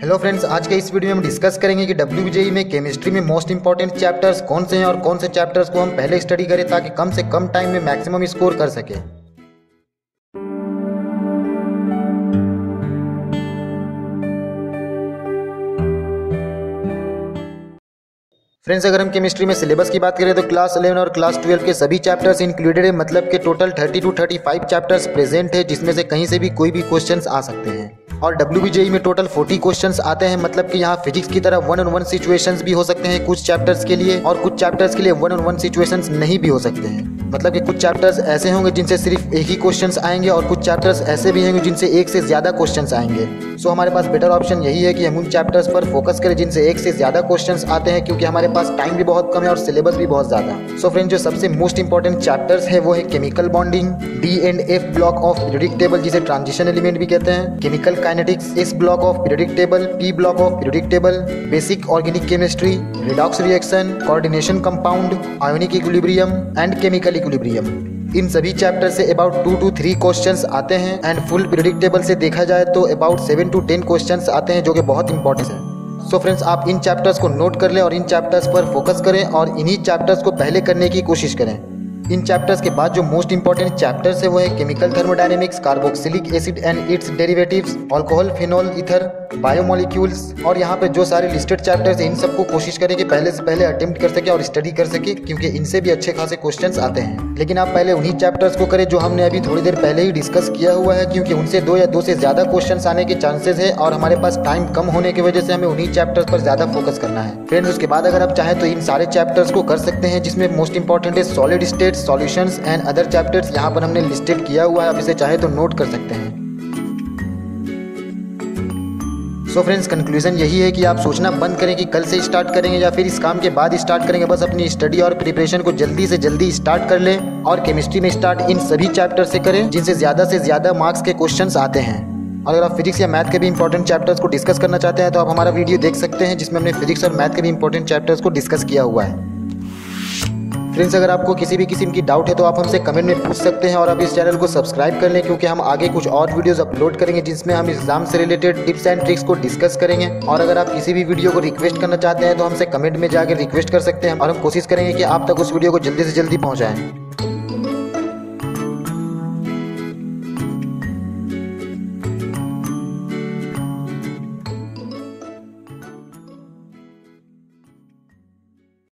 Hello friends आज के इस वीडियो में हम डिस्कस करेंगे कि डब्ल्यू में केमिस्ट्री में मोस्ट इंपॉर्टेंट चैप्टर्स कौन से हैं और कौन से चैप्टर्स को हम पहले स्टडी करें ताकि कम से कम टाइम में मैक्सिमम स्कोर कर सके। फ्रेंड्स अगर हम केमिस्ट्री में सिलेबस की बात करें तो क्लास 11 और क्लास 12 के सभी चैप्टर्स इंक्लूडेड है मतलब के टोटल 30 टू 35 चैप्टर्स प्रेजेंट है, जिसमें से कहीं से भी कोई भी क्वेश्चंस आ सकते हैं। और डब्ल्यू में टोटल फोर्टी क्वेश्चन आते हैं मतलब कि यहाँ फिजिक्स की तरह वन ऑन वन सिचुएशन भी हो सकते हैं कुछ चैप्टर्स के लिए और कुछ चैप्टर्स के लिए वन ऑन वन सिचुएशन नहीं भी हो सकते हैं। मतलब कि कुछ चैप्टर्स ऐसे होंगे जिनसे सिर्फ़ एक ही क्वेश्चंस आएँगे और कुछ चैप्टर्स ऐसे भी होंगे जिनसे एक से ज़्यादा क्वेश्चंस आएँगे। सो so, हमारे पास बेटर ऑप्शन यही है कि हम उन चैप्टर्स पर फोकस करें जिनसे एक से ज़्यादा क्वेश्चंस आते हैं क्योंकि हमारे पास टाइम भी बहुत कम है और सिलेबस भी बहुत ज़्यादा। सो so, फ्रेंड जो सबसे मोस्ट इंपॉर्टेंट चैप्टर्स है वो है chemical bonding D and F block of periodic table जिसे ट्रांजिशन एलिमेंट भी कहते हैं। Chemical kinetics S block of periodic table P block of periodic table basic organic chemistry redox reaction coordination compound ionic equilibrium and chemical equilibrium इन सभी chapter से about two to three question आते हैं and full predictable से देखा जाए तो about seven to ten question आते हैं जो कि बहुत इंपॉर्टेंट है। सो so फ्रेंड्स आप इन चैप्टर्स को नोट कर लें और इन चैप्टर्स पर फोकस करें और इन्हीं चैप्टर्स को पहले करने की कोशिश करें। इन चैप्टर्स के बाद जो मोस्ट इंपॉर्टेंट चैप्टर्स है, वो है chemical thermodynamics carboxylic acid and its derivatives alcohol phenol ether biomolecules और यहाँ पे जो सारे लिस्टेड चैप्टर्स हैं, इन सबको कोशिश करें कि पहले से पहले अटेम्प्ट कर सके और स्टडी कर सके, क्योंकि इनसे भी अच्छे खासे क्वेश्चंस आते हैं। लेकिन आप पहले उन्हीं चैप्टर्स को करें जो हमने अभी थोड़ी देर पहले ही डिस्कस किया हुआ है, क्योंकि उनसे दो या दो से ज़्यादा क्वेश्चन आने के चांसेस है और हमारे पास टाइम कम होने की वजह से हमें उन्हीं चैप्टर्स पर ज़्यादा फोकस करना है। फ्रेंड्स उसके बाद अगर आप चाहें तो इन सारे चैप्टर्स को कर सकते हैं, जिसमें मोस्ट इंपॉर्टेंट है solid state solutions and other chapters यहाँ पर हमने लिस्टेड किया हुआ है, आप इसे चाहे तो नोट कर सकते हैं। सो फ्रेंड्स कंक्लूजन यही है कि आप सोचना बंद करें कि कल से स्टार्ट करेंगे या फिर इस काम के बाद स्टार्ट करेंगे। बस अपनी स्टडी और प्रिपरेशन को जल्दी से जल्दी स्टार्ट कर लें और केमिस्ट्री में स्टार्ट इन सभी चैप्टर से करें, जिनसे ज़्यादा से ज़्यादा मार्क्स के क्वेश्चन आते हैं। और अगर आप फिजिक्स या मैथ के भी इंपॉर्टेंट चैप्टर्स को डिस्कस करना चाहते हैं तो आप हमारा वीडियो देख सकते हैं, जिसमें हमने फिजिक्स और मैथ के भी इंपॉर्टेंट चैप्टर्स को डिस्कस किया हुआ है। फ्रेंड्स अगर आपको किसी भी किस्म की डाउट है तो आप हमसे कमेंट में पूछ सकते हैं और आप इस चैनल को सब्सक्राइब कर लें, क्योंकि हम आगे कुछ और वीडियोस अपलोड करेंगे, जिसमें हम एग्ज़ाम से रिलेटेड टिप्स एंड ट्रिक्स को डिस्कस करेंगे। और अगर आप किसी भी वीडियो को रिक्वेस्ट करना चाहते हैं तो हमसे कमेंट में जाकर रिक्वेस्ट कर सकते हैं और हम कोशिश करेंगे कि आप तक उस वीडियो को जल्दी से जल्दी पहुँचाएँ।